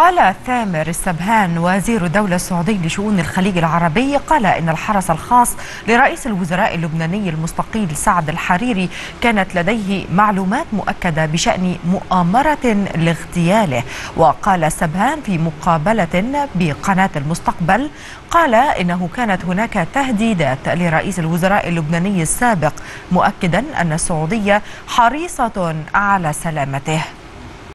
قال ثامر السبهان وزير الدولة السعودي لشؤون الخليج العربي قال إن الحرس الخاص لرئيس الوزراء اللبناني المستقيل سعد الحريري كانت لديه معلومات مؤكدة بشأن مؤامرة لاغتياله. وقال السبهان في مقابلة بقناة المستقبل قال إنه كانت هناك تهديدات لرئيس الوزراء اللبناني السابق مؤكدا أن السعودية حريصة على سلامته.